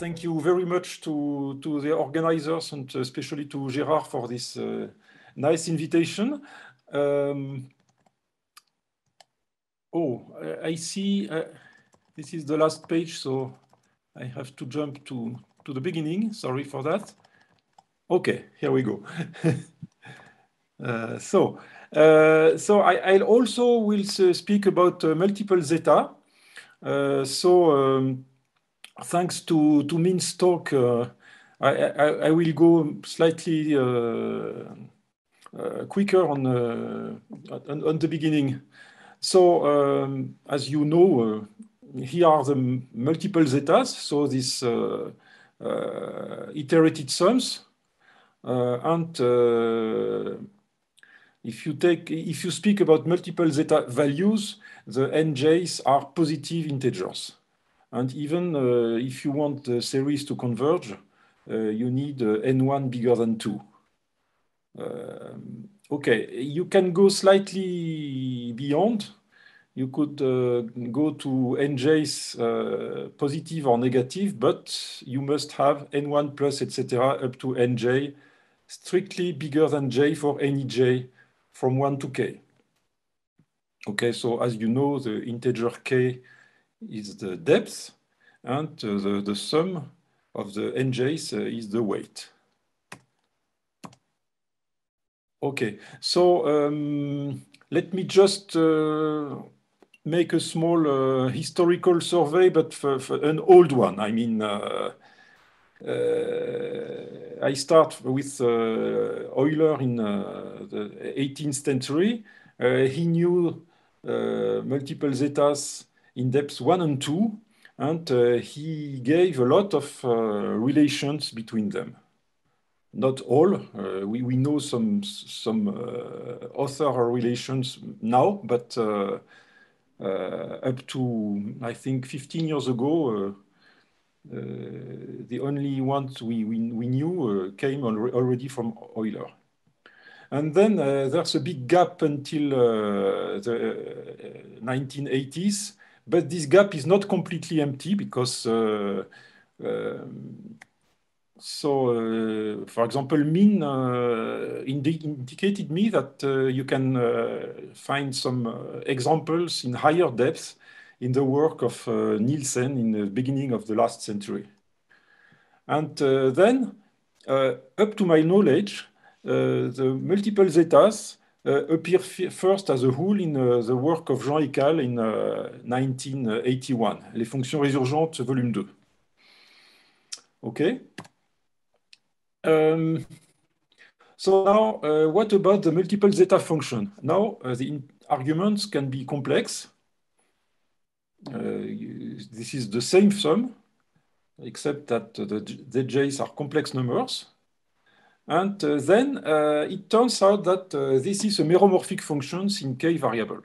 thank you very much to, to the organizers and especially to Gérard for this uh, nice invitation. Um, oh, I see uh, this is the last page, so I have to jump to, to the beginning. Sorry for that. Okay, here we go. uh, so, uh, so I, I, also will speak about uh, multiple zeta. Uh, so, um, thanks to, to Min's talk, uh, I, I, I, will go slightly quicker on, on, on, the beginning. So, um, as you know, here are the multiple zetas. So, these iterated sums uh, and uh, if you take, if you speak about multiple zeta values, the nj's are positive integers. And even uh, if you want the series to converge, you need n1 bigger than 2. Um, okay, you can go slightly beyond. You could uh, go to nj's uh, positive or negative, but you must have n1 plus, etc., up to nj strictly bigger than j for any j from 1 to k. Okay, so as you know, the integer k is the depth, and the, the sum of the nj's uh, is the weight. Okay, so um, let me just uh, make a small uh, historical survey, but for, for, an old one. I mean, uh, uh, I start with uh, Euler in the 18th century. he knew multiple zetas in depth one and two, and he gave a lot of relations between them not all. Uh, we, we know some some uh, author relations now, but uh, up to I think 15 years ago, uh, the only ones we, we, we knew uh, came already from Euler. And then uh, there's a big gap until the 1980s, but this gap is not completely empty because um, so, uh, for example, Min uh, indi indicated me that uh, you can find some examples in higher depth in the work of uh, Nielsen in the beginning of the last century. And uh, then, uh, up to my knowledge, the multiple zetas appear first as a whole in the work of Jean Écalle in 1981, Les fonctions résurgentes, volume 2. Okay. Um, so now, uh, what about the multiple zeta function? Now, uh, the arguments can be complex. Uh, this is the same sum, except that the ZJs are complex numbers. And uh, then uh, it turns out that this is a meromorphic function in k variable.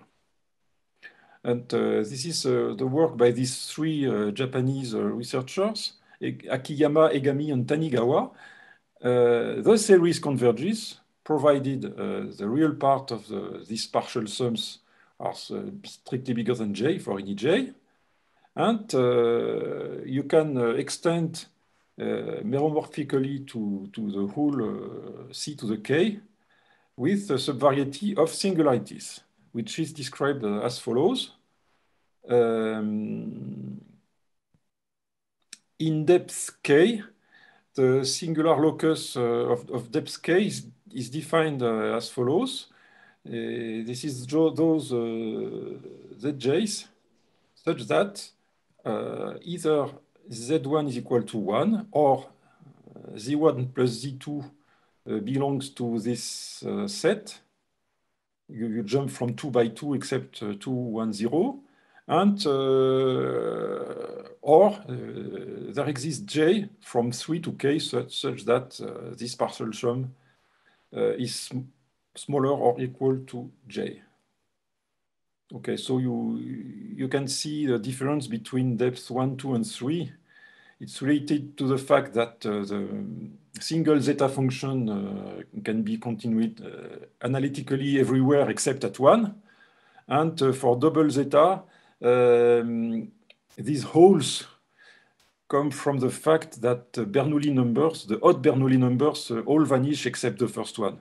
And this is the work by these three Japanese researchers, Akiyama, Egami, and Tanigawa. the series converges, provided the real part of the, these partial sums are strictly bigger than j for any j. And uh, you can uh, extend uh, meromorphically to, to the whole c to the k with a subvariety of singularities, which is described as follows. Um, in depth k, the singular locus uh, of, of, depth k is, is defined uh, as follows. Uh, this is those uh, ZJs such that uh, either Z1 is equal to 1 or Z1 plus Z2 belongs to this set. You, you, jump from 2 by 2 except 2, 1, 0 and uh, or uh, there exists j from 3 to k such, such that uh, this partial sum is smaller or equal to j. Okay, so you, you can see the difference between depth 1, 2, and 3. It's related to the fact that uh, the single zeta function uh, can be continued uh, analytically everywhere except at 1. And uh, for double zeta, um, these holes come from the fact that Bernoulli numbers, the odd Bernoulli numbers, uh, all vanish except the first one.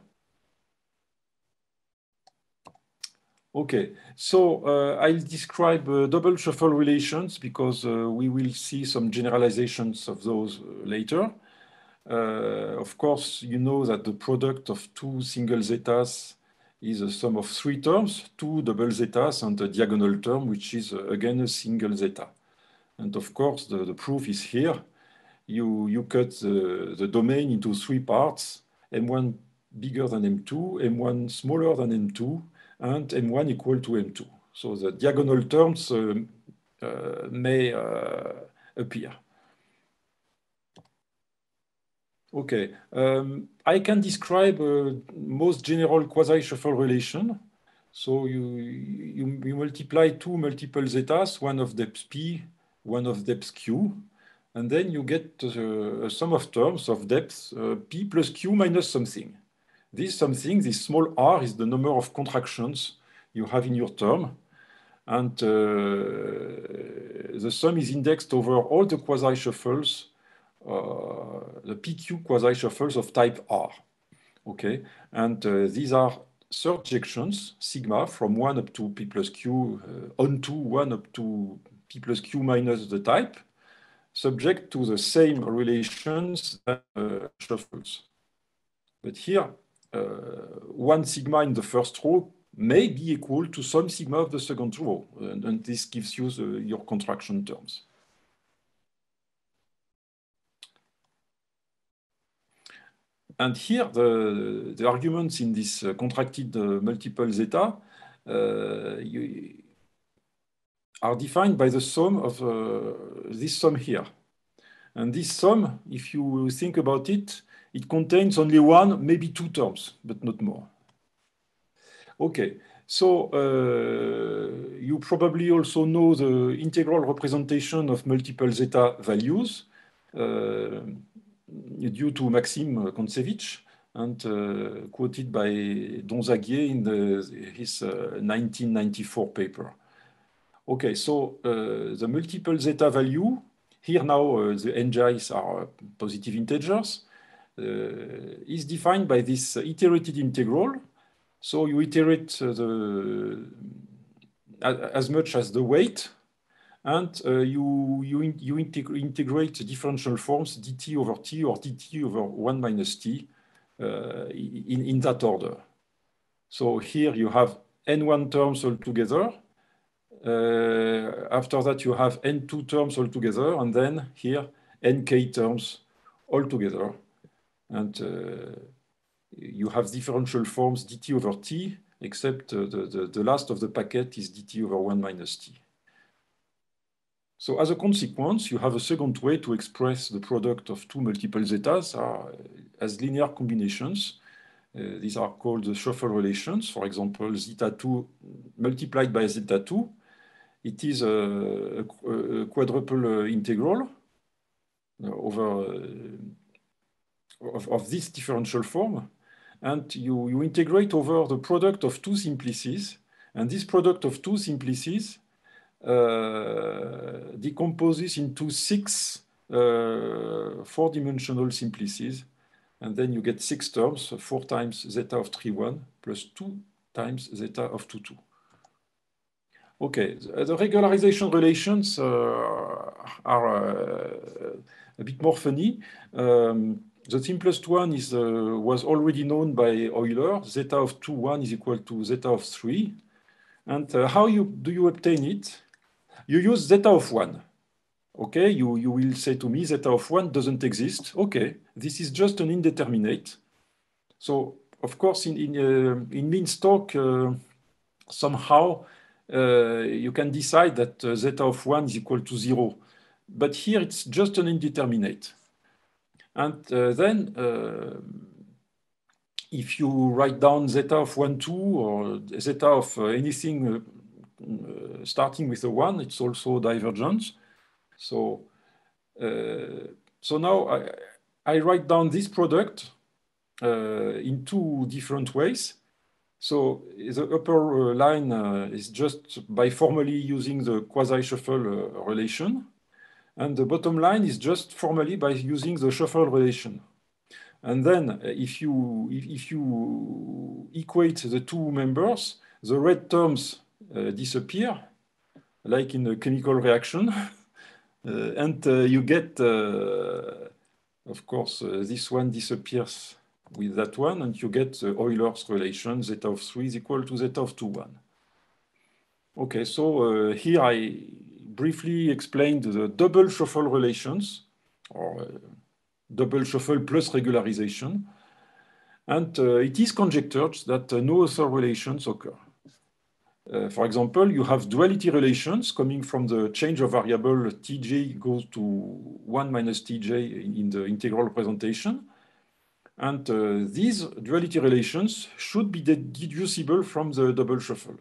Okay, so uh, I'll describe uh, double shuffle relations because uh, we will see some generalizations of those uh, later. Uh, of course, you know that the product of two single zetas is a sum of three terms, two double zetas and a diagonal term, which is uh, again a single zeta. And of course, the, the proof is here. You, you cut the, the domain into three parts, M1 bigger than M2, M1 smaller than M2, and M1 equal to M2. So the diagonal terms uh, uh, may uh, appear. Okay, um, I can describe uh, most general quasi-shuffle relation. So you, you, you, multiply two multiple zetas, one of depth p, one of depth q, and then you get uh, a sum of terms of depth p plus q minus something. This something, this small r, is the number of contractions you have in your term. And uh, the sum is indexed over all the quasi-shuffles, uh, the PQ quasi-shuffles of type R. Okay, and uh, these are surjections, sigma, from 1 up to P plus Q, uh, onto 1 up to P plus Q minus the type, subject to the same relations as uh, shuffles. But here, one sigma in the first row may be equal to some sigma of the second row. And, and this gives you the, your contraction terms. And here, the, the arguments in this uh, contracted uh, multiple zeta uh, you, are defined by the sum of uh, this sum here. And this sum, if you think about it, it contains only one, maybe two terms, but not more. Okay, so uh, you probably also know the integral representation of multiple zeta values uh, due to Maxim Kontsevich and uh, quoted by Don Zagier in the, his 1994 uh, paper. Okay, so uh, the multiple zeta value, here now uh, the ngi's are positive integers, is defined by this iterated integral. So you iterate uh, the as much as the weight, and uh, you you you integ integrate differential forms dt over t or dt over one minus t uh, in in that order. So here you have n1 terms all together. Uh, after that, you have n2 terms all together, and then here nk terms all together. And uh, you have differential forms dt over t, except uh, the, the, the last of the packet is dt over 1 minus t. So as a consequence, you have a second way to express the product of two multiple zetas uh, as linear combinations. Uh, these are called the shuffle relations. For example, zeta 2 multiplied by zeta 2. It is a, a, a quadruple uh, integral uh, over of, of this differential form, and you, you integrate over the product of two simplices, and this product of two simplices uh, decomposes into six uh, four-dimensional simplices, and then you get six terms, four times zeta of 3, 1, plus two times zeta of 2, 2. Okay, the regularization relations uh, are uh, a bit more funny. Um, the simplest one is, uh, was already known by Euler. Zeta of 2, 1 is equal to zeta of 3. And uh, how you, do you obtain it? You use zeta of 1. Okay, you, you will say to me zeta of 1 doesn't exist. Okay, this is just an indeterminate. So, of course, in, in, uh, in Min's-talk, uh, somehow uh, you can decide that uh, zeta of 1 is equal to 0. But here it's just an indeterminate. And uh, then uh, if you write down zeta of 1, 2 or zeta of uh, anything starting with a 1, it's also divergent. So, so now I, I write down this product uh, in two different ways. So the upper line uh, is just by formally using the quasi-shuffle uh, relation. And the bottom line is just formally by using the shuffle relation. And then if you, if, you equate the two members, the red terms uh, disappear, like in a chemical reaction. uh, and uh, you get, uh, of course, uh, this one disappears with that one, and you get the Euler's relation, zeta of 3 is equal to zeta of 2, 1. Okay, so uh, here I briefly explained the double shuffle relations, or uh, double shuffle plus regularization. And uh, it is conjectured that uh, no other relations occur. Uh, for example, you have duality relations coming from the change of variable tj goes to 1 minus tj in, in the integral representation. And uh, these duality relations should be deducible from the double shuffle.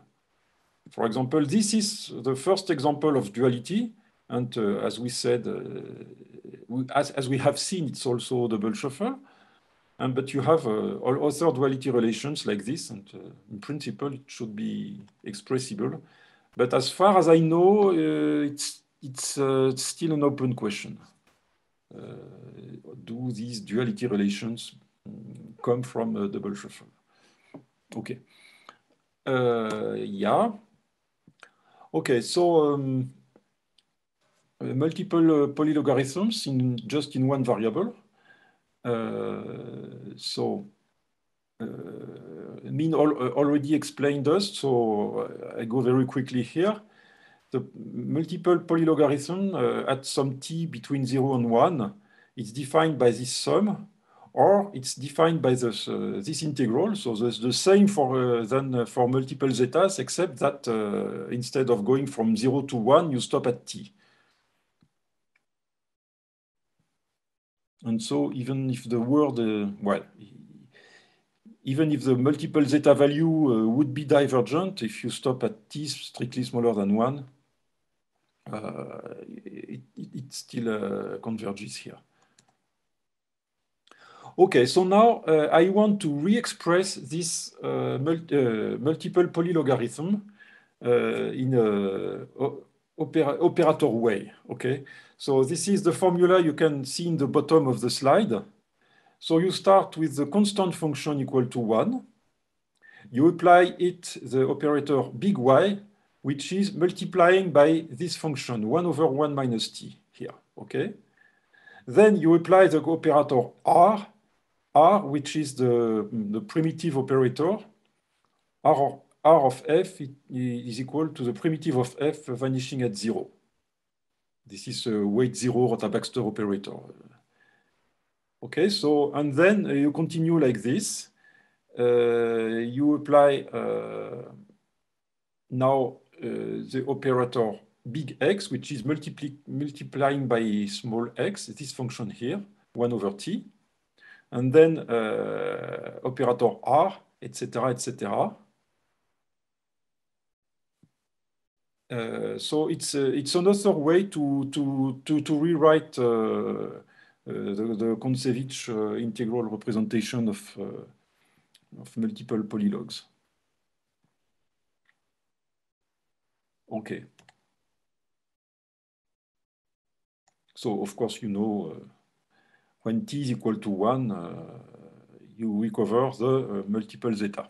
For example, this is the first example of duality. And uh, as we said, uh, we, as, as we have seen, it's also double shuffle. And, but you have uh, all other duality relations like this, and uh, in principle, it should be expressible. But as far as I know, uh, it's, it's uh, still an open question. do these duality relations come from double shuffle? Okay. yeah. Okay, so um, multiple uh, polylogarithms in just in one variable. Uh, so uh, Min al already explained us, so I go very quickly here. The multiple polylogarithm at some t between 0 and 1 is defined by this sum or it's defined by this, uh, this integral. So there's the same for uh, than uh, for multiple zetas, except that uh, instead of going from 0 to 1, you stop at t. And so even if the word, uh, well, even if the multiple zeta value uh, would be divergent, if you stop at t strictly smaller than 1, it, it, it, still converges here. Okay, so now uh, I want to re-express this uh, uh, multiple polylogarithm uh, in a opera operator way, okay? So this is the formula you can see in the bottom of the slide. So you start with the constant function equal to 1. You apply it, the operator big Y, which is multiplying by this function, 1 over 1 minus t here, okay? Then you apply the operator R, R, which is the, the primitive operator, R, R of f is equal to the primitive of f vanishing at zero. This is a weight zero Rota-Baxter operator. Okay, so, and then you continue like this. Uh, you apply uh, now uh, the operator big X, which is multiply, multiplying by small x, this function here, 1 over t and then uh, operator R, etc., etc. Uh, so it's uh, it's another way to to to, to rewrite uh, uh, the, the Kontsevich uh, integral representation of of multiple polylogs. Okay. So of course you know when t is equal to 1, uh, you recover the uh, multiple zeta.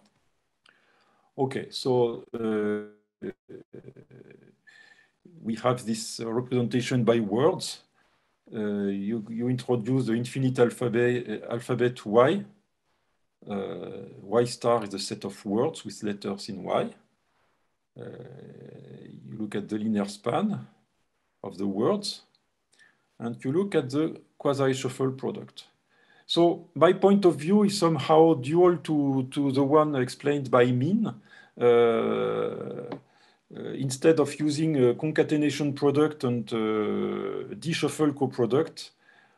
Okay, so uh, we have this representation by words. Uh, you, you, introduce the infinite alphabet, alphabet Y. Uh, y star is a set of words with letters in Y. Uh, you look at the linear span of the words, and you look at the quasi-shuffle product. So my point of view is somehow dual to, to the one explained by Min. Uh, uh, instead of using a concatenation product and uh, deshuffle coproduct,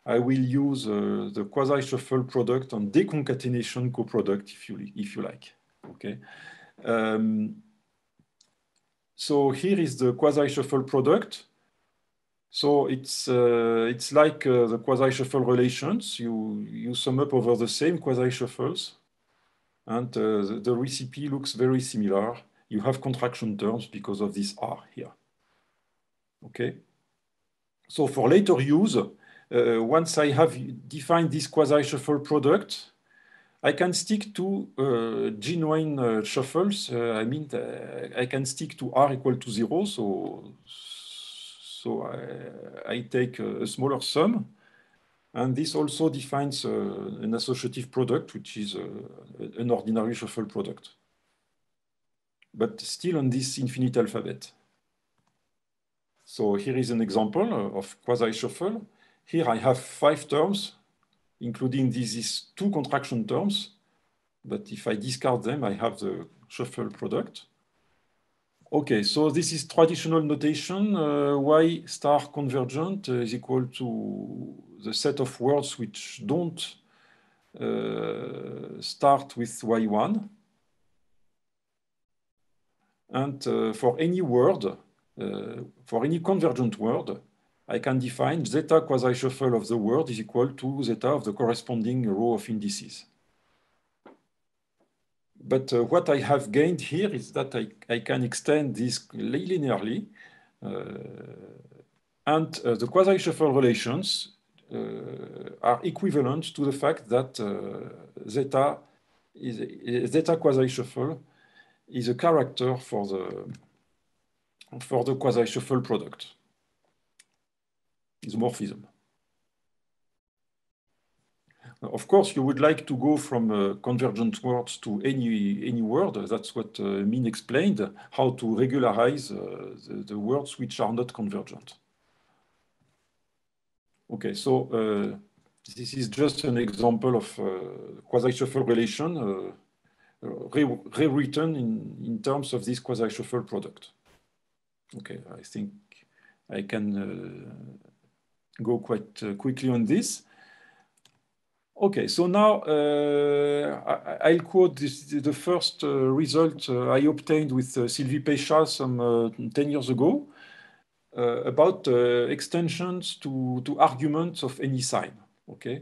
I will use uh, the quasi-shuffle product and deconcatenation coproduct, if you, if you like. Okay. Um, so here is the quasi-shuffle product. So it's uh, it's like uh, the quasi-shuffle relations. You you sum up over the same quasi-shuffles, and uh, the, the, recipe looks very similar. You have contraction terms because of this R here. Okay. so for later use, uh, once I have defined this quasi-shuffle product, I can stick to uh, genuine uh, shuffles. I mean, I can stick to r equal to zero. So, so I, uh, I take a smaller sum. And this also defines uh, an associative product, which is uh, an ordinary shuffle product. But still on this infinite alphabet. So here is an example uh, of quasi-shuffle. Here I have five terms, including these, two contraction terms. But if I discard them, I have the shuffle product. Okay, so this is traditional notation. Uh, y star convergent is equal to the set of words which don't uh, start with y1. And uh, for any word, uh, for any convergent word, I can define zeta quasi-shuffle of the word is equal to zeta of the corresponding row of indices. But uh, what I have gained here is that I, I can extend this linearly. Uh, and uh, the quasi-shuffle relations uh, are equivalent to the fact that zeta, is, zeta quasi-shuffle is a character for the, for the quasi-shuffle product isomorphism. Of course, you would like to go from uh, convergent words to any, any word. That's what uh, Min explained, how to regularize uh, the, the, words which are not convergent. Okay, so uh, this is just an example of uh, quasi-shuffle relation uh, rewritten in, in terms of this quasi-shuffle product. Okay, I think I can go quite quickly on this. Okay, so now uh, I, will quote this, the first uh, result uh, I obtained with uh, Sylvie Paycha some uh, 10 years ago about extensions to, to arguments of any sign. Okay,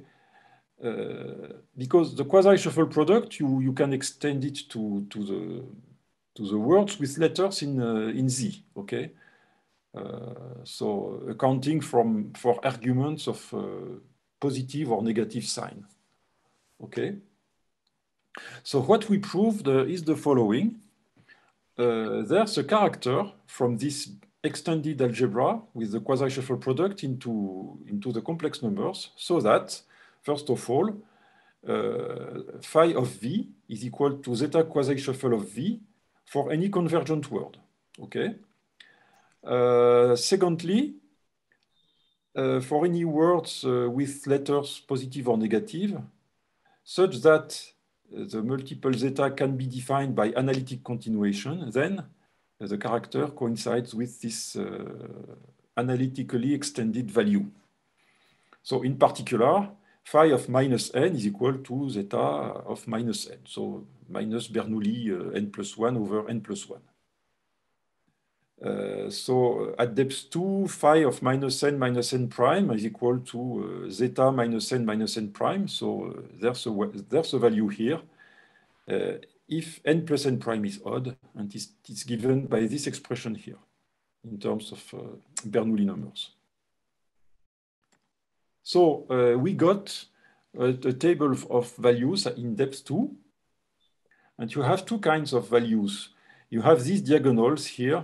because the quasi-shuffle product, you, you can extend it to, to, the, to the words with letters in, in Z. Okay, uh, so accounting from, for arguments of uh, positive or negative sign. Okay. So what we proved uh, is the following. there's a character from this extended algebra with the quasi-shuffle product into, into the complex numbers so that, first of all, uh, phi of v is equal to zeta quasi-shuffle of v for any convergent word. Okay, uh, secondly, uh, for any words uh, with letters positive or negative, such that the multiple zeta can be defined by analytic continuation, then the character coincides with this analytically extended value. So in particular, phi of minus n is equal to zeta of minus n. So minus Bernoulli uh, n plus 1 over n plus 1. Uh, so at depth 2, phi of minus n minus n prime is equal to uh, zeta minus n minus n prime. So uh, there's, a, there's a value here. Uh, if n plus n prime is odd, and it's, it's, given by this expression here in terms of uh, Bernoulli numbers. So uh, we got a, a table of, values in depth 2. And you have two kinds of values. You have these diagonals here, uh,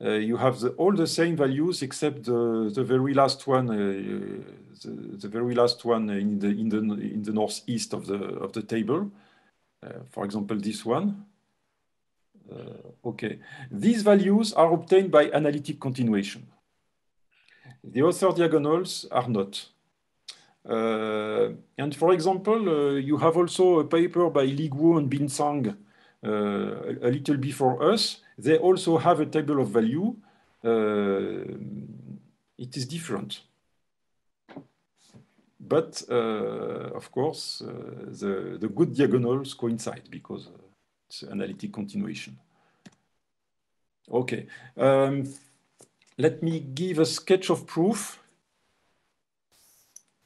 you have the, all the same values except the, the very last one, uh, the, the, very last one in the in the in the northeast of the of the table. Uh, for example, this one. okay, these values are obtained by analytic continuation. The other diagonals are not. Uh, and for example, uh, you have also a paper by Li Guo and Bin Zhang uh, a little before us they also have a table of value. Uh, it is different. But uh, of course, uh, the, the good diagonals coincide because it's analytic continuation. Okay, um, let me give a sketch of proof.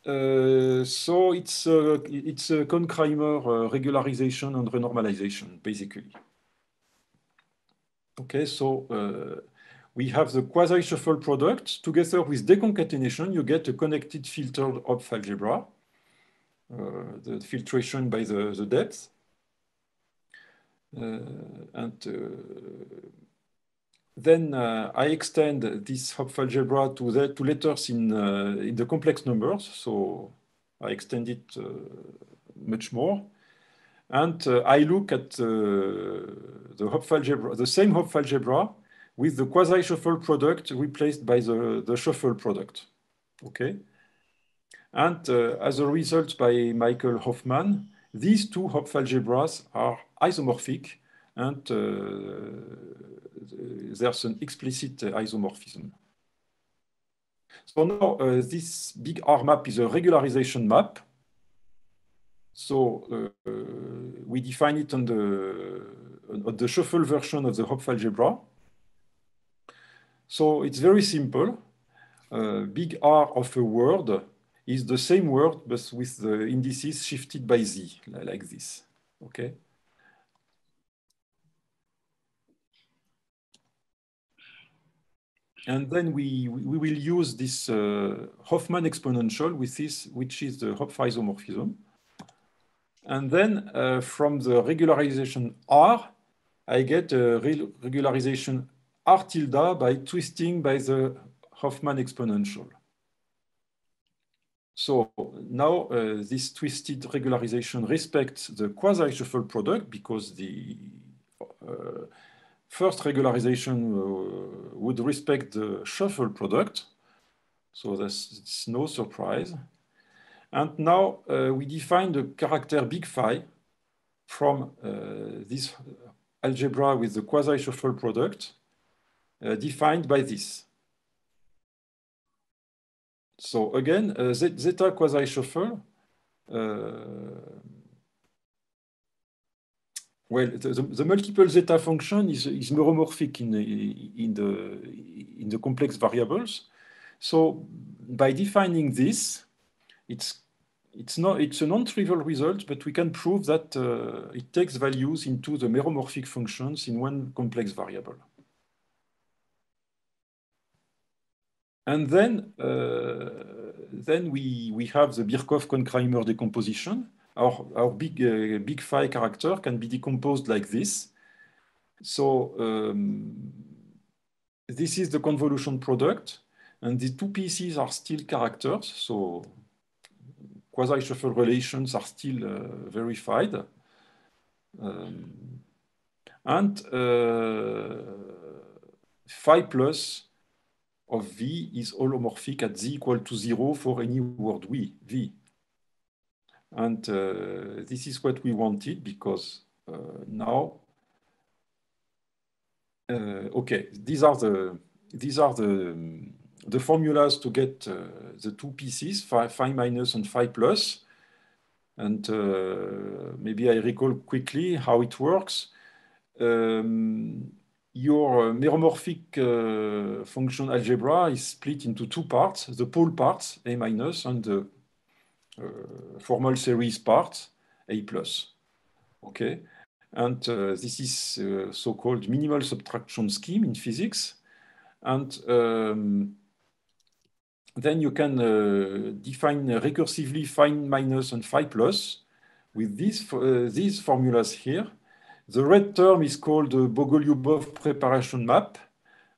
Uh, so it's a, it's a Connes-Kreimer uh, regularization and renormalization, basically. Okay, so uh, we have the quasi-shuffle product. Together with deconcatenation, you get a connected filtered Hopf algebra, uh, the filtration by the, the depth. Uh, and then uh, I extend this Hopf algebra to, the, to letters in, uh, in the complex numbers. So I extend it uh, much more. And I look at the Hopf algebra, the same Hopf algebra with the quasi-shuffle product replaced by the, the shuffle product. Okay. And uh, as a result by Michael Hoffman, these two Hopf algebras are isomorphic and uh, there's an explicit isomorphism. So now uh, this big R map is a regularization map. So uh, we define it on the, on the shuffle version of the Hopf algebra. So it's very simple. Uh, big R of a word is the same word, but with the indices shifted by z, like this, okay? And then we, we will use this uh, Hoffman exponential with this, which is the Hopf isomorphism. And then uh, from the regularization R, I get a regularization R tilde by twisting by the Hoffman exponential. So now uh, this twisted regularization respects the quasi-shuffle product because the uh, first regularization uh, would respect the shuffle product. So that's no surprise. And now uh, we define the character big phi from uh, this algebra with the quasi-shuffle product uh, defined by this. So again, zeta quasi-shuffle, well, the, the, multiple zeta function is, is meromorphic in, in, the, in the complex variables. So by defining this, it's it's not it's a non-trivial result, but we can prove that uh, it takes values into the meromorphic functions in one complex variable. And then, uh, then we, we have the Birkhoff-Connes-Kreimer decomposition. Our, our big, uh, big phi character can be decomposed like this. So um, this is the convolution product. And the two pieces are still characters. So quasi-shuffle relations are still uh, verified. Um, and uh, phi plus of V is holomorphic at z equal to zero for any word we, V. And uh, this is what we wanted because uh, now, uh, okay, these are the these are the the formulas to get uh, the two pieces, phi, minus and phi plus. And uh, maybe I recall quickly how it works. Um, your uh, meromorphic uh, function algebra is split into two parts, the pole part, A minus, and the uh, formal series part, A plus. Okay, and this is so-called minimal subtraction scheme in physics. And um, then you can uh, define recursively phi minus and phi plus with these, uh, these formulas here. The red term is called the Bogolyubov preparation map.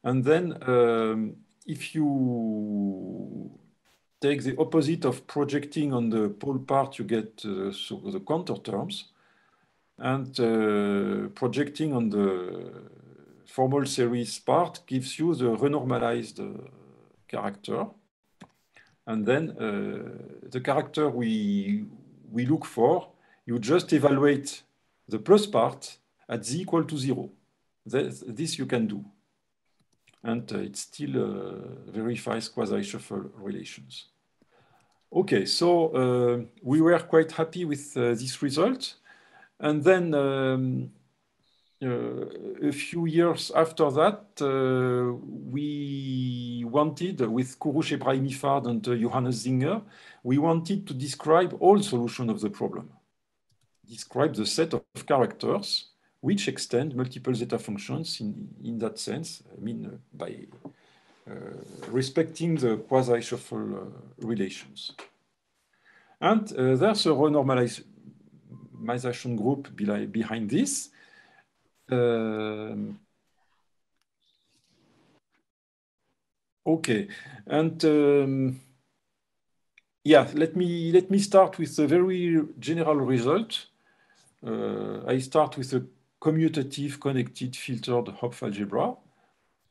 And then um, if you take the opposite of projecting on the pole part, you get uh, so the counter terms. And uh, projecting on the formal series part gives you the renormalized uh, character. And then uh, the character we, we look for, you just evaluate the plus part at z equal to zero. This, you can do. And uh, it still uh, verifies quasi-shuffle relations. Okay, so uh, we were quite happy with uh, this result. And then um, a few years after that, uh, we wanted, with Kurusch Ebrahimi Fard and Johannes Singer, we wanted to describe all solutions of the problem describe the set of characters which extend multiple zeta functions in, in that sense, I mean, uh, by uh, respecting the quasi-shuffle uh, relations. And uh, there's a renormalization group behind this. Um, okay, and um, yeah, let me let me start with a very general result. Uh, I start with a commutative connected filtered Hopf algebra.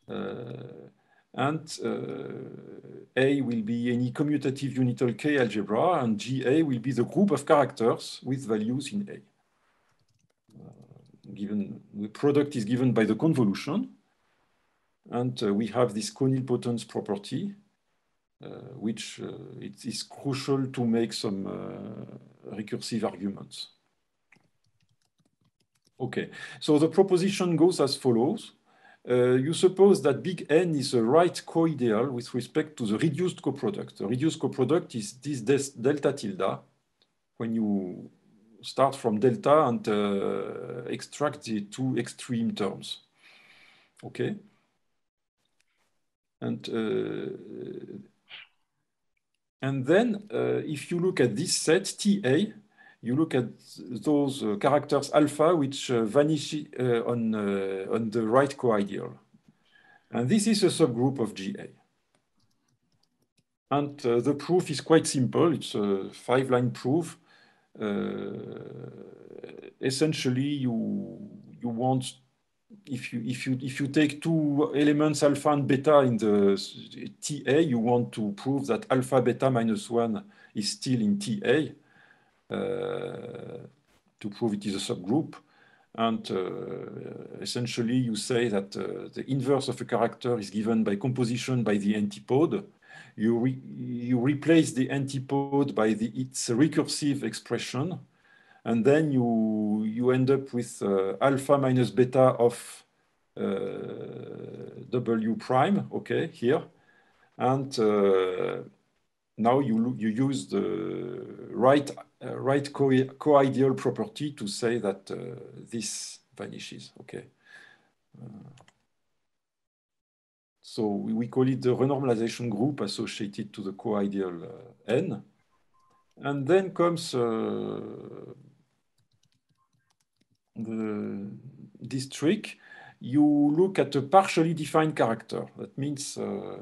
Uh, and uh, A will be any commutative unital K algebra, and GA will be the group of characters with values in A. Given the product is given by the convolution, and uh, we have this Co-Nilpotence property, uh, which uh, it is crucial to make some uh, recursive arguments. Okay, so the proposition goes as follows. Uh, you suppose that big N is a right co-ideal with respect to the reduced coproduct. The reduced coproduct is this delta tilde when you start from delta and uh, extract the two extreme terms. Okay. And uh, and then uh, if you look at this set TA, you look at those uh, characters alpha which uh, vanish uh, on, uh, on the right co-ideal. And this is a subgroup of GA. And the proof is quite simple. It's a five-line proof. Uh, essentially, you, you want, if you, if, you, if you take two elements alpha and beta in the TA, you want to prove that alpha beta minus one is still in TA. Uh, to prove it is a subgroup. And uh, essentially, you say that uh, the inverse of a character is given by composition by the antipode. You, re you replace the antipode by the, its recursive expression, and then you, you end up with uh, alpha minus beta of uh, W prime, okay, here. And uh, now you, you use the right, uh, right co-ideal co property to say that uh, this vanishes, okay? So we, we, call it the renormalization group associated to the co-ideal uh, n. And then comes uh, the, this trick. You look at a partially defined character. That means uh,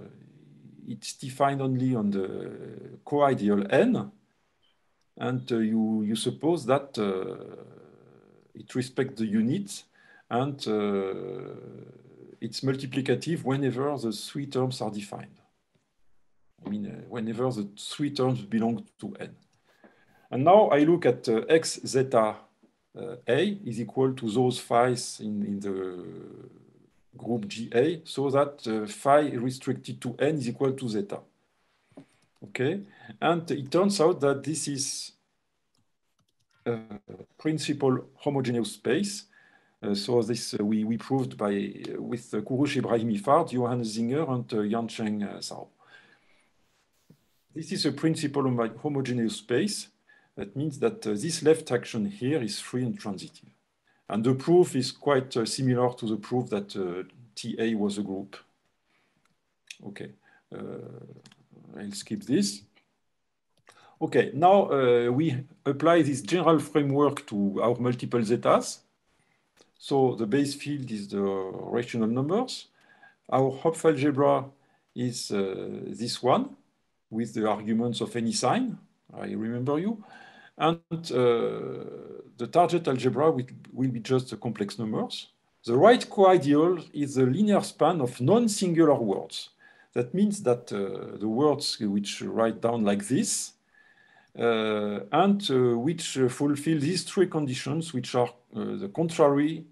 it's defined only on the co-ideal n, and uh, you, you suppose that uh, it respects the unit, and uh, it's multiplicative whenever the three terms are defined. I mean, uh, whenever the three terms belong to n. And now I look at uh, x zeta uh, a is equal to those phi's in, in the group GA so that uh, phi restricted to n is equal to zeta. Okay, and it turns out that this is a principal homogeneous space. Uh, so this uh, we, we proved by uh, with Kurusch Ebrahimi Fard, Johannes Singer, and Jianqiang Zhao. This is a principal homogeneous space. That means that this left action here is free and transitive. And the proof is quite similar to the proof that TA was a group. Okay, I'll skip this. Okay, now uh, we apply this general framework to our multiple zetas. So the base field is the rational numbers. Our Hopf algebra is uh, this one with the arguments of any sign. I remember you. And uh, the target algebra will, will be just the complex numbers. The right co-ideal is the linear span of non-singular words. That means that uh, the words which write down like this uh, and uh, which fulfill these three conditions, which are uh, the contrary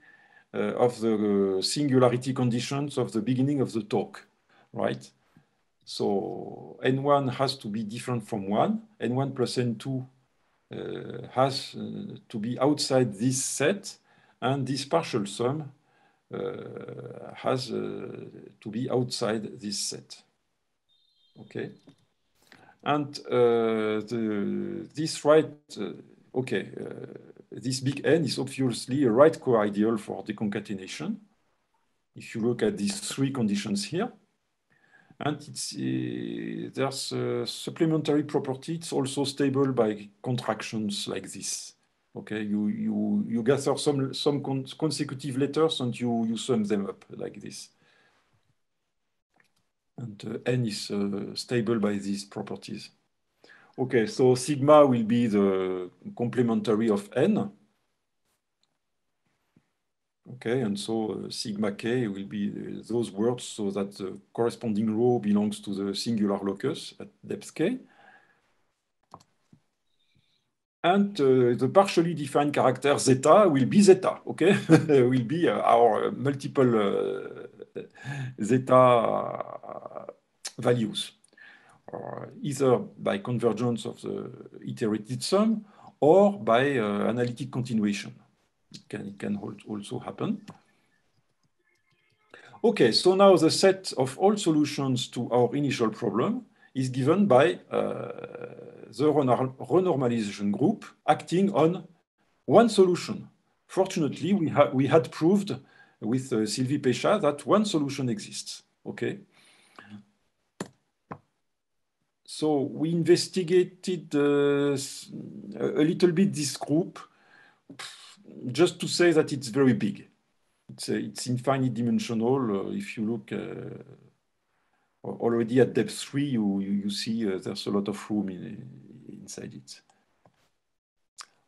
of the singularity conditions of the beginning of the talk, right? So n1 has to be different from 1, n1 plus n2 uh, has uh, to be outside this set, and this partial sum uh, has to be outside this set. Okay, and the, this right, okay, this big N is obviously a right co-ideal for deconcatenation. If you look at these three conditions here, and it's, uh, there's a supplementary property. It's also stable by contractions like this. Okay, you you you gather some some con consecutive letters and you you sum them up like this. And uh, n is uh, stable by these properties. Okay, so sigma will be the complementary of n. Okay, and so uh, sigma k will be uh, those words so that the corresponding row belongs to the singular locus at depth k. And uh, the partially defined character zeta will be zeta, okay? will be uh, our multiple zeta values, either by convergence of the iterated sum or by uh, analytic continuation. It can, it can also happen. Okay, so now the set of all solutions to our initial problem is given by uh, the renormalization group acting on one solution. Fortunately, we, ha we had proved with uh, Sylvie Paycha that one solution exists, okay? So we investigated uh, a little bit this group just to say that it's very big. It's, uh, it's infinite dimensional. Uh, if you look uh, already at depth three, you, you, see uh, there's a lot of room in, inside it.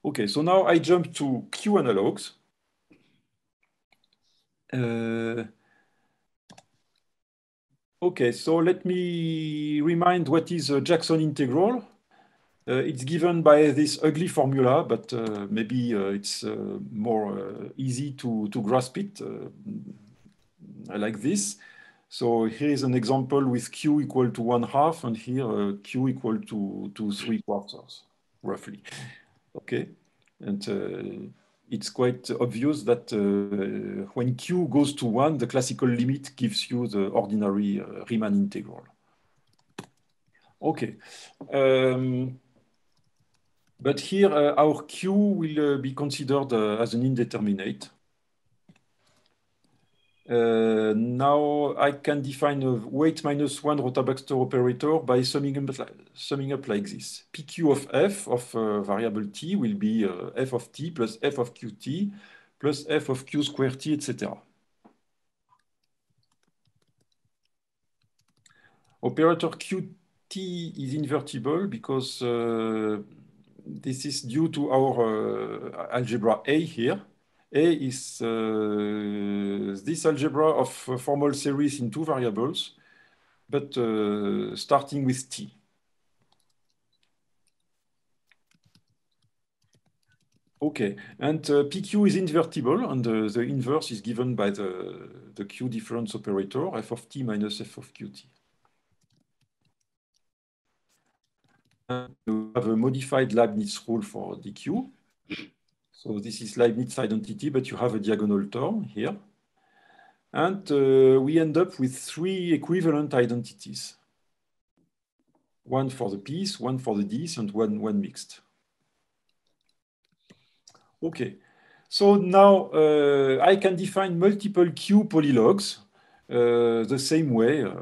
Okay, so now I jump to Q analogs. Uh, okay, so let me remind what is a Jackson integral. Uh, it's given by this ugly formula, but uh, maybe uh, it's uh, more uh, easy to, to grasp it like this. So here is an example with q equal to one half, and here uh, q equal to, to three quarters, roughly. Okay, and uh, it's quite obvious that uh, when q goes to one, the classical limit gives you the ordinary uh, Riemann integral. Okay, um, but here uh, our q will uh, be considered as an indeterminate. Uh, now I can define a weight minus one Rota-Baxter operator by summing up, summing up like this. PQ of f of uh, variable t will be uh, f of t plus f of qt plus f of q squared t, etc. Operator qt is invertible because uh, this is due to our uh, algebra A here. A is uh, this algebra of formal series in two variables, but uh, starting with t. Okay, and uh, PQ is invertible, and uh, the inverse is given by the, the Q difference operator, f of t minus f of qt. And have a modified Leibniz rule for dq. So this is Leibniz identity, but you have a diagonal term here. And uh, we end up with three equivalent identities. One for the piece, one for the Ds, and one, one mixed. Okay, so now uh, I can define multiple Q polylogs uh, the same way. Uh,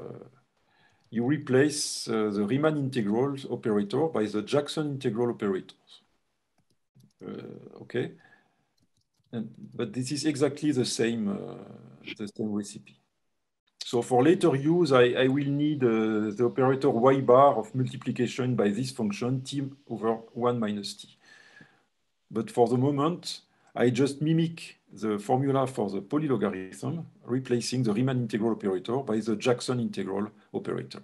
you replace uh, the Riemann integral operator by the Jackson integral operators. Uh, okay. And, but this is exactly the same, uh, the same recipe. So for later use, I, I will need uh, the operator y bar of multiplication by this function t over 1 minus t. But for the moment, I just mimic the formula for the polylogarithm, replacing the Riemann integral operator by the Jackson integral operator.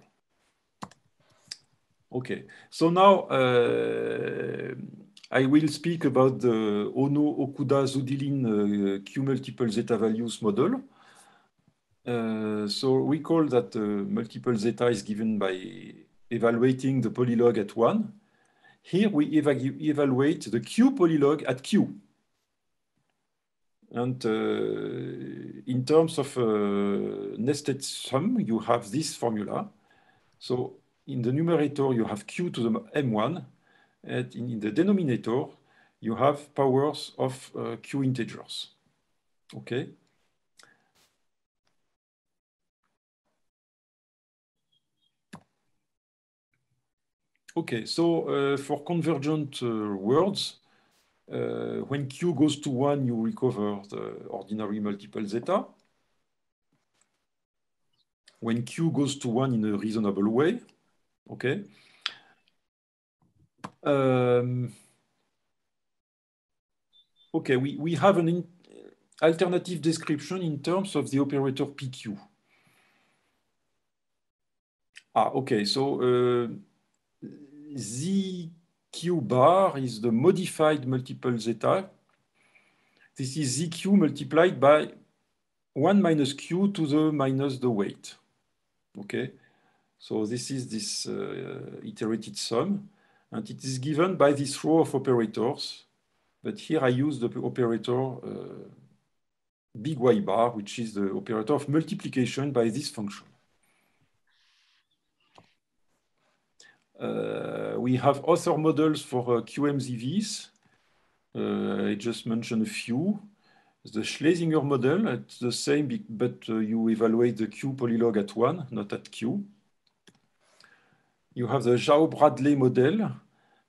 Okay, so now uh, I will speak about the Ohno Okuda Zudilin uh, Q multiple zeta values model. Uh, so we call that uh, multiple zeta is given by evaluating the polylog at one. Here we eva evaluate the Q polylog at Q. And uh, in terms of uh, nested sum, you have this formula. So in the numerator, you have Q to the M1, and in, the denominator, you have powers of uh, q integers. Okay. Okay, so uh, for convergent uh, words, uh, when q goes to 1, you recover the ordinary multiple zeta. When q goes to 1 in a reasonable way, okay? Um, okay, we, we have an alternative description in terms of the operator PQ. Ah, okay, so uh, ZQ bar is the modified multiple zeta. This is ZQ multiplied by 1 minus Q to the minus the weight. Okay, so this is this uh, iterated sum, and it is given by this row of operators. But here I use the operator uh, big Y bar, which is the operator of multiplication by this function. Uh, we have other models for uh, QMZVs. Uh, I just mentioned a few. The Schlesinger model, it's the same, but you evaluate the Q polylog at 1, not at Q. You have the Zhao-Bradley model,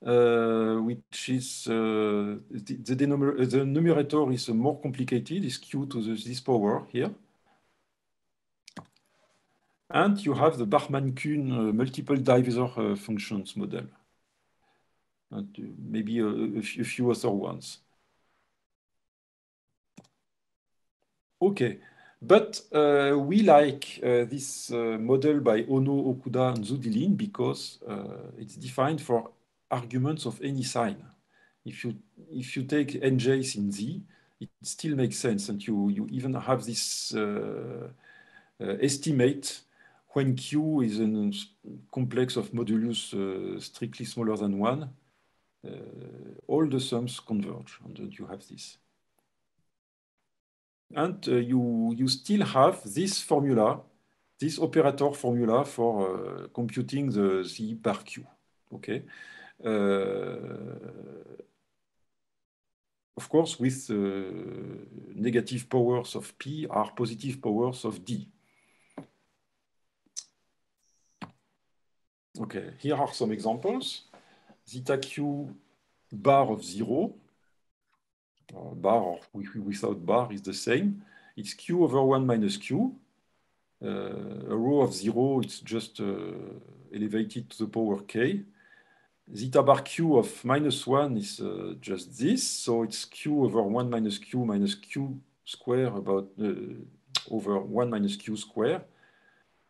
uh, which is uh, the, the, the, numerator is more complicated, is q to the, this power here. And you have the Bachmann-Kuhn uh, multiple divisor uh, functions model. And uh, maybe a, a, few other ones. Okay, but uh, we like uh, this uh, model by Ohno, Okuda, and Zudilin because it's defined for arguments of any sign. If you, if you take nj's in Z, it still makes sense. And you, you even have this estimate when Q is a complex of modulus uh, strictly smaller than one, uh, all the sums converge, and you have this. And uh, you, you still have this formula, this operator formula for uh, computing the Z bar Q. Okay. Uh, of course, with negative powers of P are positive powers of D. Okay, here are some examples. Zeta Q bar of zero, uh, bar or without bar is the same. It's Q over one minus Q. Uh, a row of zero, it's just uh, elevated to the power K. Zeta bar Q of minus one is uh, just this. So it's Q over one minus Q minus Q square about over one minus Q square.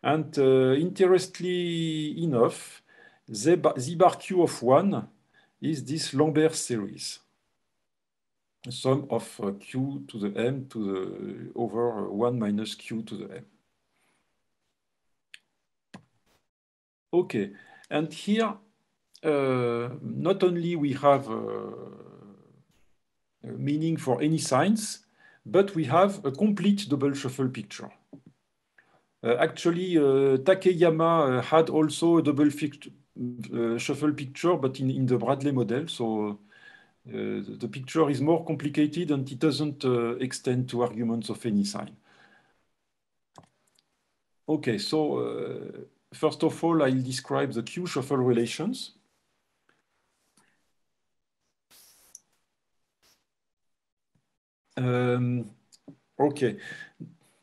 And uh, interestingly enough, Z bar, Z bar Q of 1 is this Lambert series. Sum of uh, Q to the M to the over 1 minus Q to the M. Okay, and here, uh, not only we have uh, meaning for any signs, but we have a complete double shuffle picture. Uh, actually, uh, Takeyama uh, had also a double shuffle picture, but in, in the Bradley model. So the picture is more complicated and it doesn't extend to arguments of any sign. Okay, so first of all, I'll describe the Q-shuffle relations. Um, okay,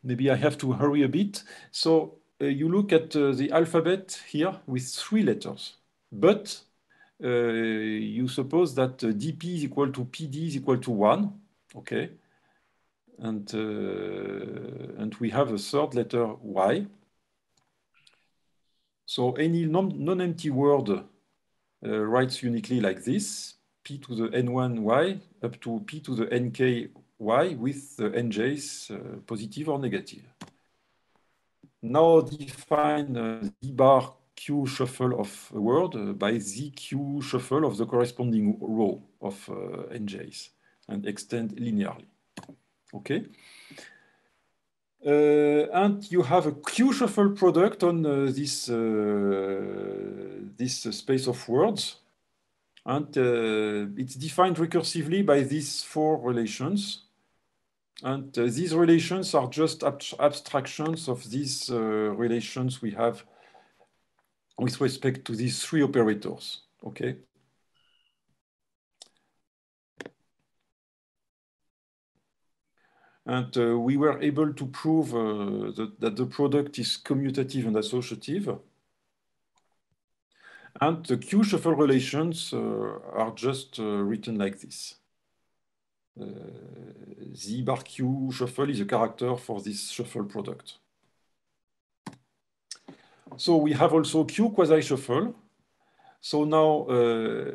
maybe I have to hurry a bit. So uh, you look at uh, the alphabet here with three letters, but uh, you suppose that uh, dp is equal to pd is equal to 1, okay? And, uh, and we have a third letter y. So any non-empty non word uh, writes uniquely like this, p to the n1y up to p to the nk y with the nj's uh, positive or negative. Now define uh, z bar q shuffle of a word uh, by zq shuffle of the corresponding row of uh, nj's and extend linearly. Okay. Uh, and you have a q shuffle product on uh, this, uh, this space of words. And uh, it's defined recursively by these four relations. And these relations are just ab abstractions of these relations we have with respect to these three operators, okay? And uh, we were able to prove uh, that, that, the product is commutative and associative. And the Q shuffle relations uh, are just uh, written like this. Uh, Z bar Q shuffle is a character for this shuffle product. So we have also Q quasi shuffle. So now uh,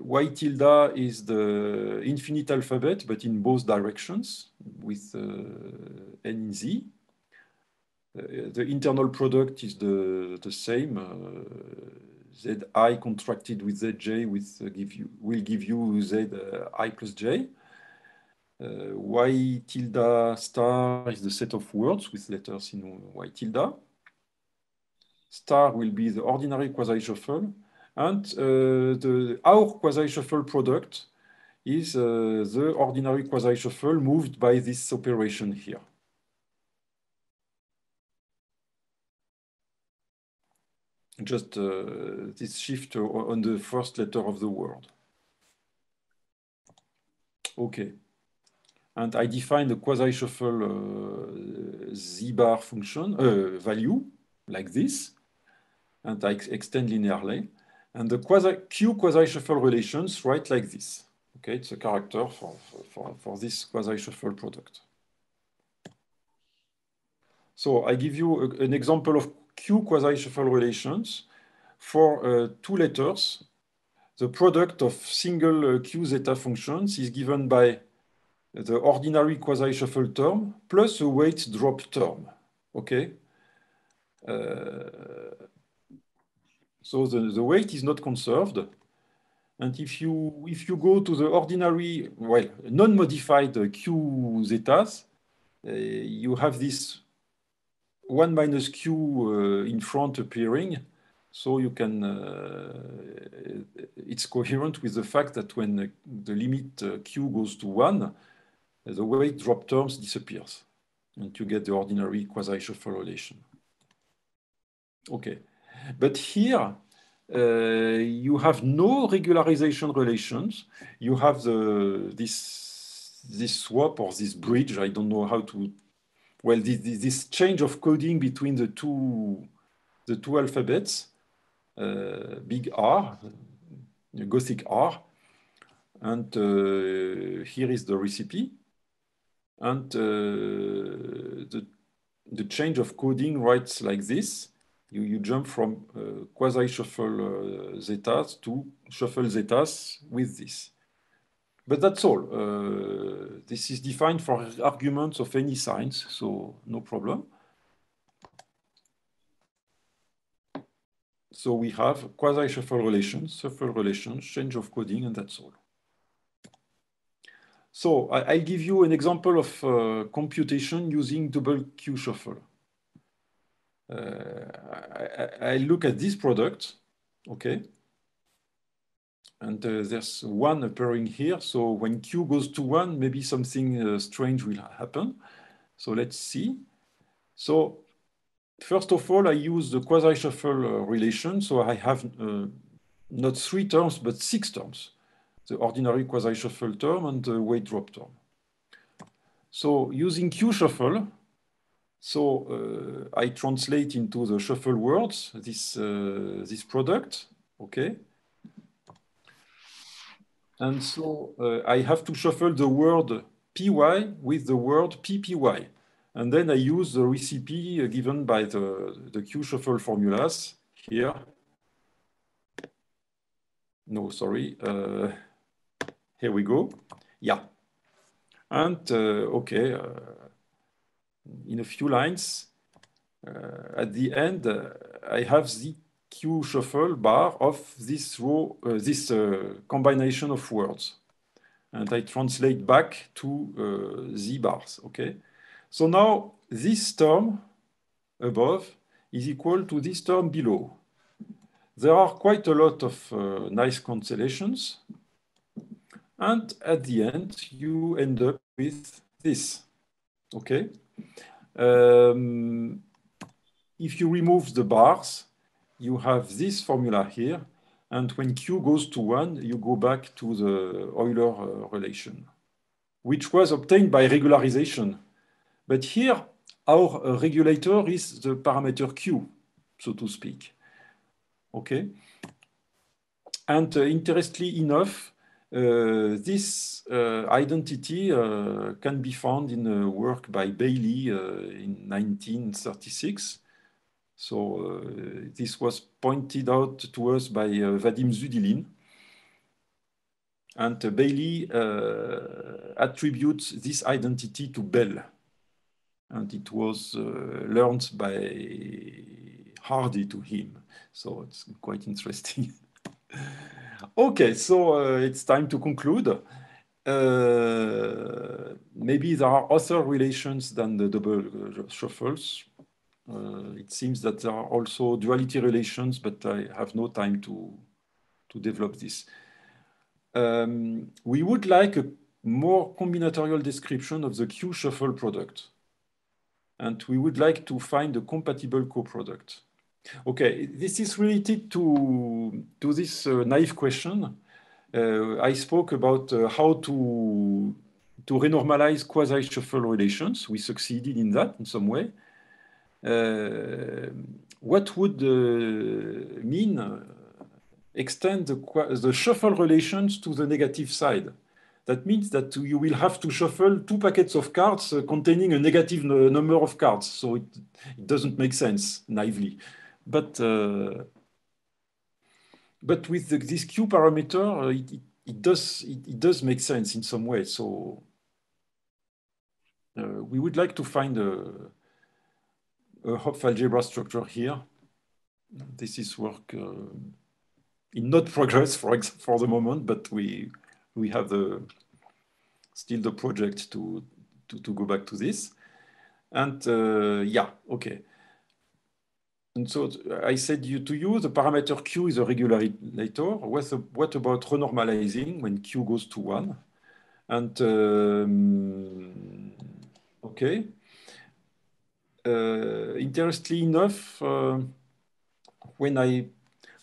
Y tilde is the infinite alphabet, but in both directions with uh, N in Z. Uh, the internal product is the, the same. Uh, Zi contracted with Zj with, uh, give you, will give you Zi uh, I plus J. y tilde star is the set of words with letters in Y tilde. Star will be the ordinary quasi-shuffle. And uh, the, our quasi-shuffle product is uh, the ordinary quasi-shuffle moved by this operation here. Just uh, this shift on the first letter of the word. Okay. And I define the quasi-shuffle uh, z-bar function uh, value like this and I extend linearly. And the quasi Q quasi-shuffle relations write like this. Okay, it's a character for, for, for this quasi-shuffle product. So I give you a, an example of Q quasi-shuffle relations for uh, two letters. The product of single uh, Q zeta functions is given by the ordinary quasi-shuffle term plus a weight drop term. Okay. Uh, so the, the weight is not conserved. And if you, if you go to the ordinary, well, non-modified Q zetas, uh, you have this 1 minus Q uh, in front appearing. So you can, uh, it's coherent with the fact that when the limit uh, Q goes to 1, the weight drop terms disappears. And you get the ordinary quasi-shuffle relation. Okay. But here, uh, you have no regularization relations. You have the, this, this swap or this bridge. I don't know how to, well, this, this change of coding between the two, the two alphabets, uh, big R, Gothic R, and uh, here is the recipe. And uh, the, the change of coding writes like this you, you jump from uh, quasi-shuffle uh, zetas to shuffle zetas with this. But that's all. Uh, this is defined for arguments of any signs, so no problem. So we have quasi-shuffle relations, shuffle relations, change of coding, and that's all. So I, will give you an example of uh, computation using double Q shuffle. Uh, I, I, look at this product, okay, and uh, there's one appearing here. So when Q goes to one, maybe something uh, strange will happen. So let's see. So first of all, I use the quasi-shuffle relation. So I have not three terms, but six terms. The ordinary quasi-shuffle term and the weight drop term. So using Q shuffle, so uh, I translate into the shuffle words this, uh, this product, okay? And so uh, I have to shuffle the word py with the word ppy. And then I use the recipe given by the, the Q shuffle formulas here. No, sorry. Uh, here we go. Yeah. And uh, okay, uh, in a few lines. Uh, at the end, uh, I have the Q shuffle bar of this row, uh, this combination of words. And I translate back to Z bars, okay? So now this term above is equal to this term below. there are quite a lot of uh, nice constellations. And at the end, you end up with this, okay? Um, if you remove the bars, you have this formula here. And when Q goes to one, you go back to the Euler uh, relation, which was obtained by regularization. But here, our regulator is the parameter Q, so to speak. Okay. And uh, interestingly enough, uh, this uh, identity uh, can be found in a work by Bailey uh, in 1936. So uh, this was pointed out to us by Vadim Zudilin. And Bailey attributes this identity to Bell. And it was learned by Hardy to him. So it's quite interesting. okay, so uh, it's time to conclude. Uh, maybe there are other relations than the double uh, shuffles. It seems that there are also duality relations, but I have no time to, to develop this. Um, we would like a more combinatorial description of the Q shuffle product. And we would like to find a compatible coproduct. Okay, this is related to, to this uh, naive question. Uh, I spoke about uh, how to, to renormalize quasi-shuffle relations. We succeeded in that in some way. Uh, what would uh, mean uh, extend the, the shuffle relations to the negative side? That means that you will have to shuffle two packets of cards containing a negative number of cards. So it, it doesn't make sense naively but uh, but with the, this Q parameter, uh, it, it, it does it, it, does make sense in some way. So uh, we would like to find a, a Hopf algebra structure here. This is work in not progress for for the moment, but we we have the still the project to to, to go back to this. And uh, yeah, okay. And so I said you, to you, the parameter Q is a regulator. What, what about renormalizing when Q goes to one? And um, okay. Uh, interestingly enough, uh, when I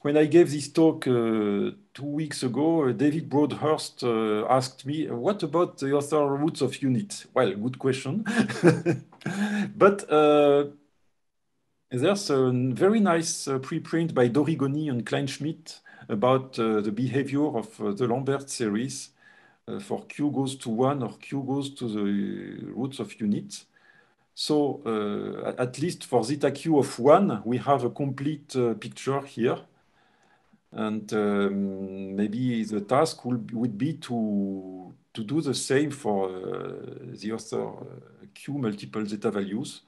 when I gave this talk uh, two weeks ago, uh, David Broadhurst uh, asked me, "What about the other roots of unit?" Well, good question, but uh, there's a very nice uh, preprint by Dorigoni and Kleinschmidt about uh, the behavior of uh, the Lambert series uh, for Q goes to one or Q goes to the roots of units. So uh, at least for zeta Q of one, we have a complete uh, picture here. And um, maybe the task would, would be to, to do the same for the other Q multiple zeta values.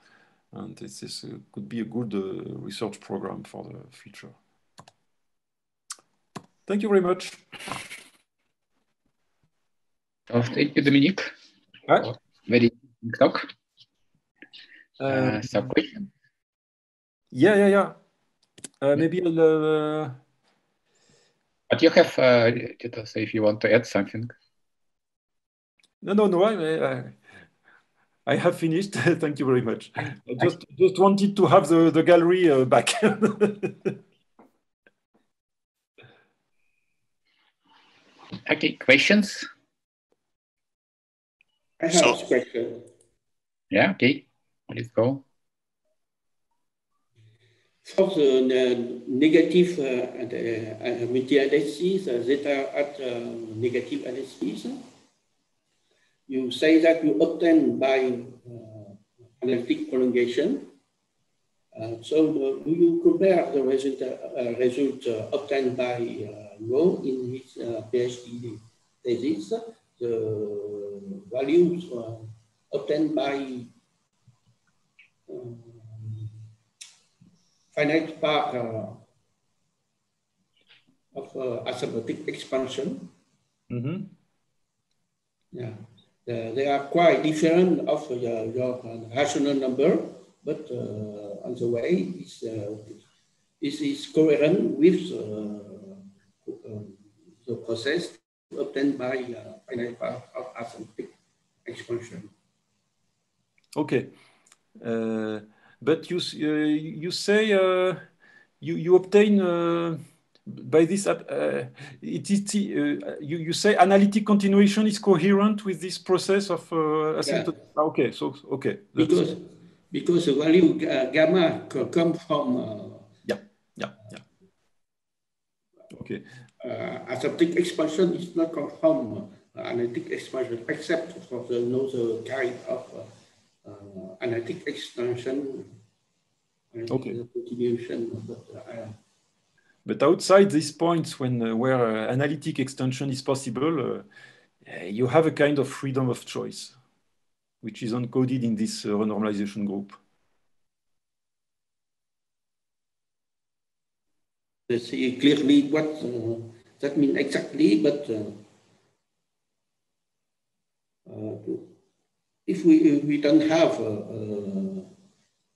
And this is, uh, could be a good uh, research program for the future. Thank you very much. Oh, thank you, Dominique. Right. Very interesting talk. Uh, uh, some questions? Yeah, yeah, yeah. Uh, maybe I'll. Uh, but you have, uh, say, if you want to add something. No, no, no. I, I, I have finished. Thank you very much. I just, just wanted to have the, the gallery uh, back. okay, questions? I have so, a question. Yeah, okay. Let's go. For the, the negative uh, the, uh, multi-analysis, uh, zeta at uh, negative analysis, you say that you obtain by uh, analytic prolongation. Uh, so uh, do you compare the result, uh, result uh, obtained by Ngo in his PhD thesis, the values obtained by um, finite part of asymptotic expansion. Mm -hmm. Yeah. Uh, they are quite different of your, your rational number, but uh, on the way, it's, uh, is, coherent with the process obtained by uh, finite path of asymptotic expansion. Okay. Uh, but you, uh, you say uh, you, you obtain uh, by this, uh, it is, uh, you, you say analytic continuation is coherent with this process of uh, asymptotic. Yeah. Ah, okay, so, okay. Because, because the value uh, gamma come from. yeah, yeah, yeah. Okay. asymptotic expansion is not confirmed analytic expansion except for the another kind of uh, analytic extension okay. continuation. But, uh, but outside these points when uh, where uh, analytic extension is possible, uh, you have a kind of freedom of choice, which is encoded in this uh, renormalization group. Let's see clearly what uh, that means exactly, but uh, if we we don't have a, a,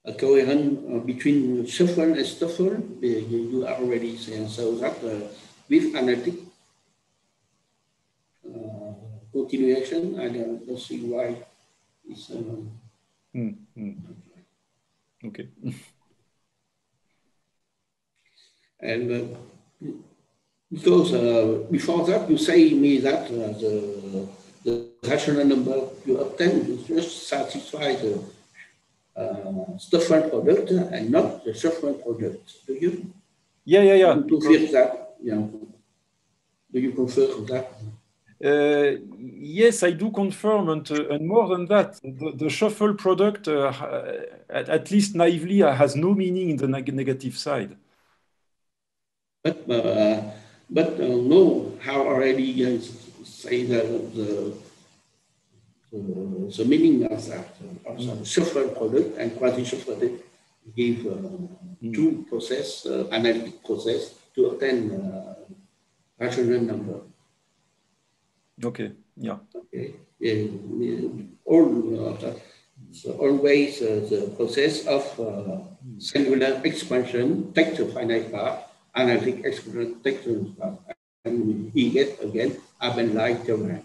a coherent between shuffle and shuffle, you, already saying so that uh, with analytic uh, continuation, I don't, don't, see why it's. Um, mm, mm. Okay. and uh, because uh, before that, you say me that uh, the the rational number you obtain, you just satisfy the uh, stuffle product and not the stuffle product. Do you? Yeah, yeah, yeah. Do you confirm that? Yeah. Do you confirm that? Uh, yes, I do confirm, and, uh, and more than that, the, the shuffle product, uh, at, at, least naively, uh, has no meaning in the neg negative side. But uh, but uh, no, how already say that the, the, the meaning of that, of the shuffle product and quasi-shuffle product give uh, two process, uh, analytic process to obtain uh, rational number. Okay, yeah. Okay, yeah, all, uh, so always uh, the process of uh, cellular expansion take the finite part, analytic expansion take the part, and we get again Abel-like theorem.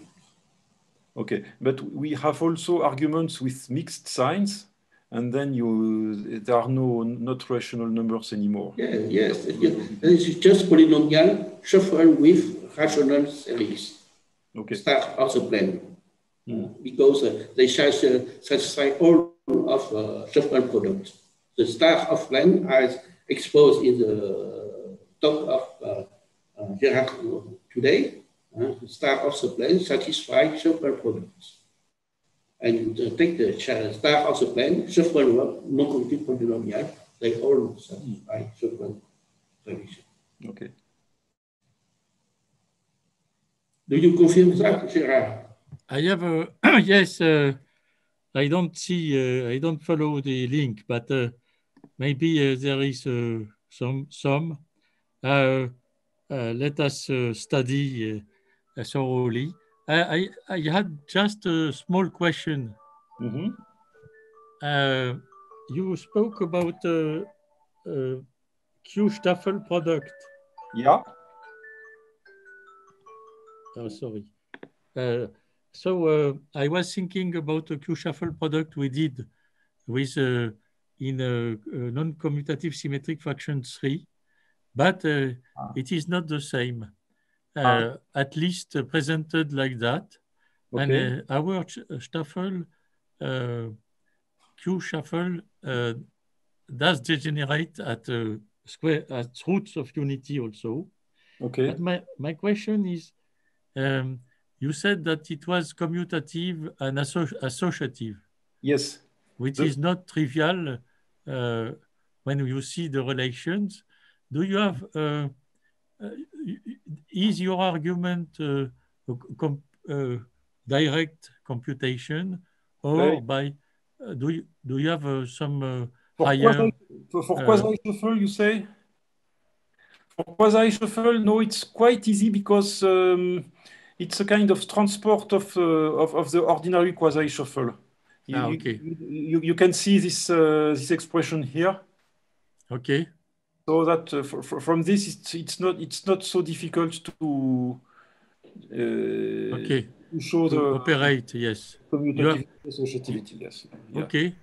Okay, but we have also arguments with mixed signs, and then you there are no not rational numbers anymore. Yeah, yes, this is just polynomial shuffle with rational series. Okay. Start of the plane. Mm. Because uh, they satisfy all of uh, shuffle products. The star of plane is exposed in the top of uh, uh, today, uh, star of the plane satisfy shuffle products. And uh, take the star of the plane, shuffle non-cognitive polynomial, they all satisfy shuffle solution. Okay. Do you confirm that, Gérard? I have a, yes, uh, I don't see, uh, I don't follow the link, but uh, maybe uh, there is uh, some, some. Uh, let us study thoroughly. I, I, I, had just a small question. Mm -hmm. you spoke about Q-stuffle product. Yeah. Oh, sorry. Uh, so uh, I was thinking about a Q-shuffle product we did with uh, in a, non-commutative symmetric fraction 3, but uh, ah. it is not the same, uh, ah. at least presented like that. Okay. And uh, our stuffle, Q-shuffle does degenerate at square at roots of unity also. Okay. But my, my question is, um, you said that it was commutative and associ associative. Yes. Which the is not trivial uh, when you see the relations. Do you have, uh, uh is your argument uh, com uh, direct computation or by, uh, do, you, do you have some for higher... Quasi, for, for quasi-shuffle, you say? For quasi-shuffle, no, it's quite easy because um, it's a kind of transport of, uh, of, of, the ordinary quasi-shuffle. You, ah, okay. you, you, you, can see this, uh, this expression here. Okay. So that uh, for, for, from this, it's, it's not it's not so difficult to uh, Okay. to show To the operate, yes. commutative associativity. Yes. Yeah. Okay.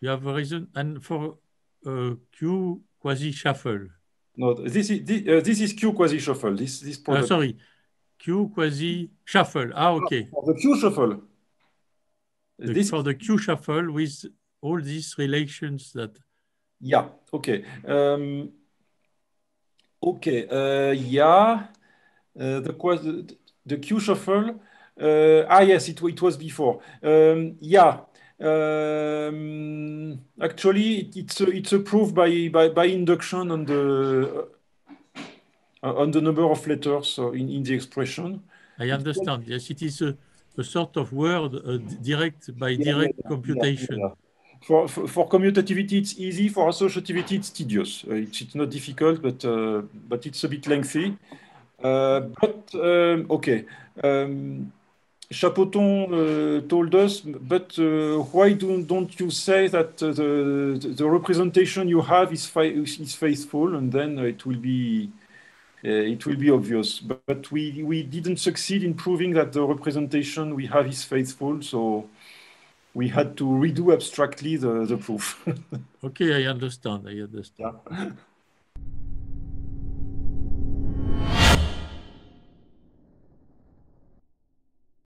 You have a reason. And for uh, Q quasi shuffle. No, this is this, uh, this is Q quasi shuffle. This this Uh, product sorry. Q quasi shuffle. Ah, okay. for the Q shuffle. The- This for the Q shuffle with all these relations that Yeah, okay. Um, okay, uh, yeah, uh, the, que- the Q shuffle. Uh, ah, yes, it, it was before. Um, yeah, um, actually, it, it's it's approved by, by by induction on the on the number of letters so in, in the expression. I understand. Yes, it is a, a sort of word uh, direct by direct yeah, yeah, computation. yeah. For, for, commutativity, it's easy. For associativity, it's tedious. Uh, it's, it's not difficult, but uh, but it's a bit lengthy. Uh, but um, okay, um, Chapoton uh, told us. But uh, why do, don't you say that the the representation you have is is faithful, and then it will be it will be obvious. But, but we we didn't succeed in proving that the representation we have is faithful, so we had to redo abstractly the, the proof. Okay, I understand. I understand. Yeah.